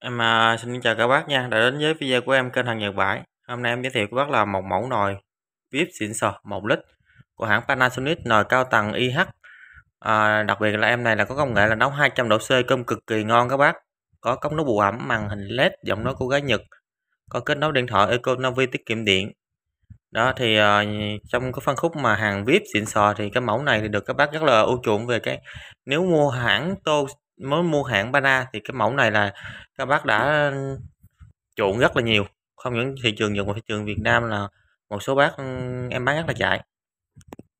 Em, à, xin chào các bác nha, đã đến với video của em kênh Hàng Nhật Bãi. Hôm nay em giới thiệu các bác là một mẫu nồi VIP xịn sò 1 lít của hãng Panasonic nồi cao tầng IH. À, đặc biệt là em này là có công nghệ là nấu 200 độ C cơm cực kỳ ngon các bác. Có cốc nấu bù ẩm, màn hình LED, giọng nói cô gái Nhật. Có kết nối điện thoại Economy tiết kiệm điện. Đó thì uh, trong cái phân khúc mà hàng VIP xịn sò thì cái mẫu này thì được các bác rất là ưu chuộng về cái nếu mua hãng tô mới mua hãng Bana thì cái mẫu này là các bác đã chuộng rất là nhiều. Không những thị trường Nhật mà thị trường Việt Nam là một số bác em bán rất là chạy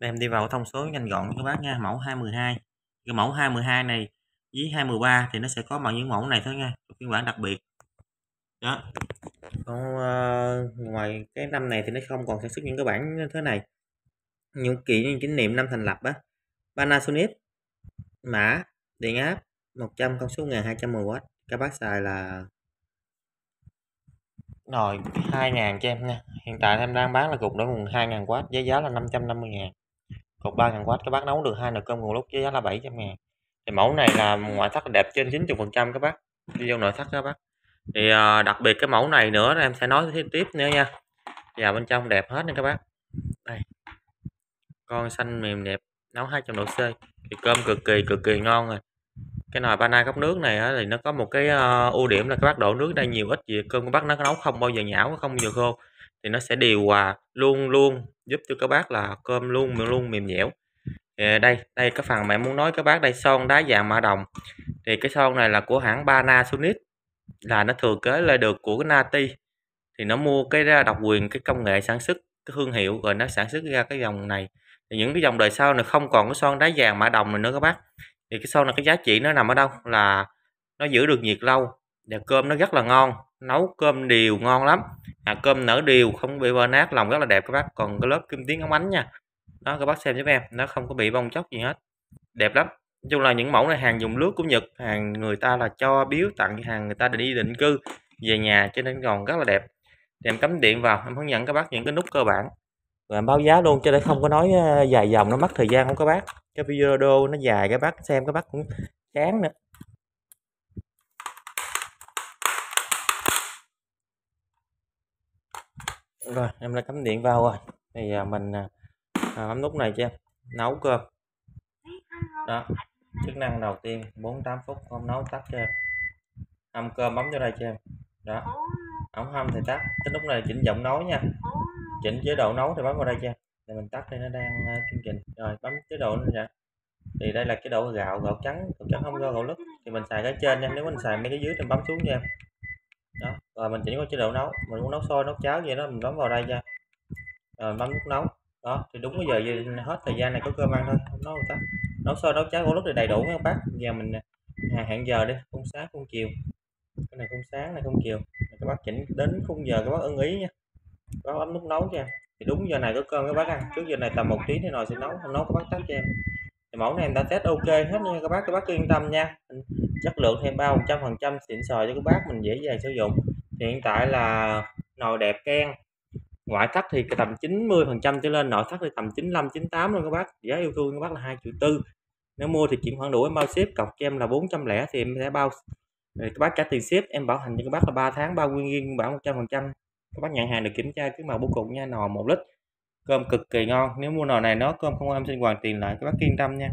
em đi vào thông số nhanh gọn các bác nha mẫu 212 cái mẫu 212 này với 213 thì nó sẽ có bằng những mẫu này thôi nha phiên bản đặc biệt. Đó. Còn uh, ngoài cái năm này thì nó không còn sản xuất những cái bản như thế này. Những kỷ niệm kỷ niệm năm thành lập á Panasonic mã điện áp 100 công suất 1210W các bác xài là rồi 2.000 cho em nha. Hiện tại em đang bán là cục đó nguồn 2.000W giá giá là 550.000 cục 3.000W các bác nấu được hai nồi cơm nguồn lúc giá giá là 700 ngàn. Thì mẫu này là ngoại thất đẹp trên 90 phần trăm các bác. Đi vô nội thất các bác. Thì uh, đặc biệt cái mẫu này nữa em sẽ nói tiếp nữa nha. Và bên trong đẹp hết nha các bác. Đây. Con xanh mềm đẹp nấu 200 độ C thì cơm cực kỳ cực kỳ ngon rồi cái nồi bana gốc nước này á, thì nó có một cái uh, ưu điểm là các bác đổ nước đây nhiều ít gì cơm của bác nó nấu không bao giờ nhão không bao giờ khô. Thì nó sẽ điều hòa luôn luôn giúp cho các bác là cơm luôn luôn mềm dẻo. Thì đây đây cái phần mà em muốn nói các bác đây son đá vàng mã đồng. Thì cái son này là của hãng Panasonic là nó thừa kế lại được của cái Nati. Thì nó mua cái độc quyền cái công nghệ sản xuất cái thương hiệu rồi nó sản xuất ra cái dòng này. Thì những cái dòng đời sau này không còn cái son đá vàng mã đồng này nữa các bác thì cái sau là cái giá trị nó nằm ở đâu? Là nó giữ được nhiệt lâu. Và cơm nó rất là ngon. Nấu cơm đều ngon lắm. À, cơm nở đều không bị vỡ nát lòng rất là đẹp các bác. Còn cái lớp kim tuyến ống ánh nha. Đó các bác xem giúp em. Nó không có bị bong chóc gì hết. Đẹp lắm. Nói chung là những mẫu này hàng dùng nước của Nhật. Hàng người ta là cho biếu tặng hàng người ta đi định cư về nhà cho nên còn rất là đẹp. Thì em cắm điện vào. Em hướng dẫn các bác những cái nút cơ bản. Rồi em báo giá luôn cho nên không có nói ờ, dài dòng nó mất thời gian không các bác? Cái video nó dài các bác xem các bác cũng chán nữa. Rồi em đã cắm điện vào rồi. Thì giờ mình à, à bấm nút này cho em. Nấu cơm. Đó chức năng đầu tiên 48 phút không nấu tắt cho em. Hâm cơm bấm vô đây cho em. Đó. Ống hâm thì tắt. Cái nút này chỉnh giọng nói nha. Chỉnh chế độ nấu thì bấm vào đây cho em thì mình tắt đây nó đang ờ, chương trình. Rồi bấm chế độ lên nha thì đây là cái độ gạo gạo trắng gạo trắng không do gạo lứt. Thì mình xài cái trên nha nếu mình xài mấy cái dưới thì bấm xuống nha. Đó rồi mình chỉnh qua chế độ nấu mình muốn nấu sôi nấu cháo gì đó mình bấm vào đây nha rồi bấm nút nấu. Đó thì đúng bây giờ gì hết thời gian này có cơm ăn thôi không nấu ta nấu sôi nấu cháo gạo lứt thì đầy đủ các bác. Giờ mình à, hẹn giờ đi khung sáng khung chiều. Cái này khung sáng này khung chiều. Các bác chỉnh đến khung giờ các bác ưng ý nha. Các bác bấm nút nấu nha thì đúng, giờ này có cơm các bác ăn. Trước giờ này tầm một tiếng thì nồi sẽ nấu không nấu các bác tắt cho em. Thì mẫu này em đã test ok hết nha các bác các bác cứ yên tâm nha. Chất lượng thêm bao 100 phần trăm xịn sò cho các bác, mình dễ dàng sử dụng. Thì hiện tại là nồi đẹp ken. Ngoại thất thì tầm 90 phần trăm trở lên, nội thất thì tầm 95 98 luôn các bác. Giá yêu thương các bác là 2 triệu tư. Nếu mua thì chuyển khoản đủ em bao ship, cọc cho em là 400 lẻ thì em sẽ bao. Các bác trả tiền ship, em bảo hành cho các bác là 3 tháng, bao nguyên nhiên bảo 100 phần trăm các bác nhận hàng được kiểm tra cái màu bố cục nha, nồi một lít, cơm cực kỳ ngon. Nếu mua nồi này nó cơm không em xin hoàn tiền lại các bác yên tâm nha.